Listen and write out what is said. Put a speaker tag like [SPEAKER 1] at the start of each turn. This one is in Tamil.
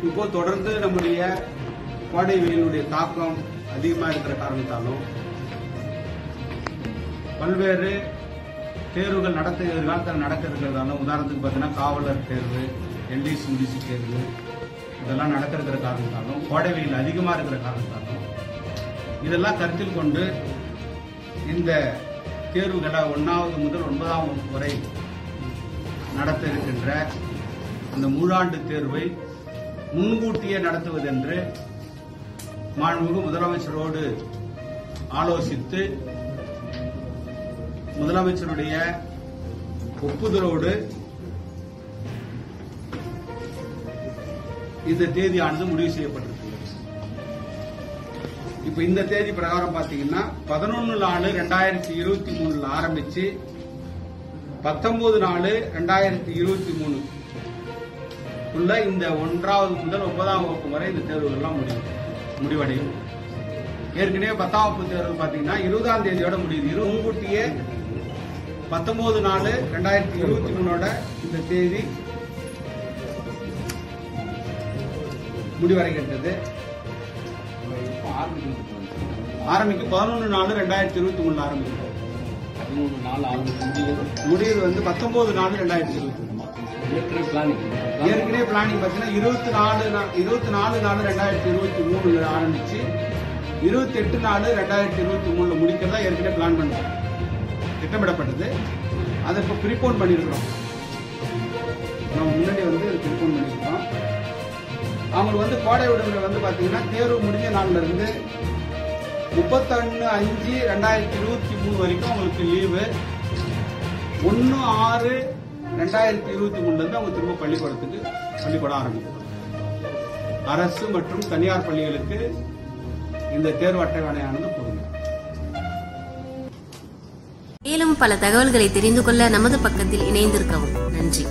[SPEAKER 1] இப்போ தொடர்ந்து நம்முடைய கோடை வெயிலுடைய தாக்கம் அதிகமாக இருக்கிற காரணத்தாலும் பல்வேறு தேர்வுகள் நடத்த எதிர்காலத்தில் நடக்க இருக்கிறதாலும் உதாரணத்துக்கு பார்த்தீங்கன்னா காவலர் தேர்வு எல்டிசி முடிசி தேர்வு இதெல்லாம் நடக்க இருக்கிற காரணத்தாலும் கோடை வெயில் அதிகமாக இருக்கிற காரணத்தாலும் இதெல்லாம் கருத்தில் கொண்டு இந்த தேர்வுகளை ஒன்றாவது முதல் ஒன்பதாம் வகுப்பு வரை நடத்த இருக்கின்ற அந்த முழாண்டு தேர்வை முன்கூட்டியே நடத்துவதென்று மாண்புமிகு முதலமைச்சரோடு ஆலோசித்து முதலமைச்சருடைய ஒப்புதலோடு இந்த தேதியானது முடிவு செய்யப்பட்டிருக்கிறது. இப்ப இந்த தேதி பிரகாரம் பாத்தீங்கன்னா பதினொன்னு நாலு ரெண்டாயிரத்தி இருபத்தி மூணுல ஆரம்பிச்சு பத்தொன்பது நாலு ரெண்டாயிரத்தி இருபத்தி மூணு உள்ள இந்த ஒன்றாவது முதல் ஒன்பதாம் வகுப்பு வரை இந்த தேர்வுகள்லாம் முடியும். முடிவடையும். ஏற்கனவே பத்தாம் வகுப்பு தேர்வு பாத்தீங்கன்னா இருபதாம் தேதியோட முடியுது. இரு முன்கூட்டியே பத்தொன்பது நாலு ரெண்டாயிரத்தி இருபத்தி மூணோட இந்த தேதி முடிவடைகின்றது. ஆரம்பிக்கும் பதினொன்று நாலு ரெண்டாயிரத்தி இருபத்தி மூணுல ஆரம்பிக்கும்.
[SPEAKER 2] நாள் ஆரம்பிச்சு முடியுது.
[SPEAKER 1] முடிவு வந்து பத்தொன்பது நாலு ரெண்டாயிரத்தி இருபத்தி மூணு.
[SPEAKER 2] ஏற்கனவே பிளானிங்
[SPEAKER 1] ஏற்கனவே பிளானிங் பார்த்தீங்கன்னா இருபத்தி நாலு இருபத்தி நாலு நாலு ரெண்டாயிரத்தி இருபத்தி மூணுல ஆரம்பிச்சு இருபத்தி எட்டு நாலு ரெண்டாயிரத்தி இருபத்தி மூணுல முடிக்கிறதா ஏற்கனவே பிளான் பண்ணோம். திட்டமிடப்பட்டது. அதை இப்போ ப்ரிபோன் பண்ணியிருக்கிறோம். நம்ம முன்னாடி வந்து ப்ரிபோன் பண்ணியிருக்கோம் அவங்களுக்கு வந்து கோடை விடுமுறை வந்து பார்த்தீங்கன்னா தேர்வு முடிஞ்ச நாள்ல இருந்து முப்பத்தொன்னு அஞ்சு ரெண்டாயிரத்தி இருபத்தி மூணு வரைக்கும் அவங்களுக்கு லீவு ஒன்று ஆறு ரெண்டாயிரத்தி இருபத்தி மூணுலேருந்து அவங்க திரும்ப பள்ளிக்கூடத்துக்கு பள்ளிக்கூடம் ஆரம்பிக்கும். அரசு மற்றும் தனியார் பள்ளிகளுக்கு இந்த தேர்வு அட்டவணையானது பொருந்தும்.
[SPEAKER 3] மேலும் பல தகவல்களை தெரிந்து கொள்ள நமது பக்கத்தில் இணைந்திருக்கவும். நன்றி.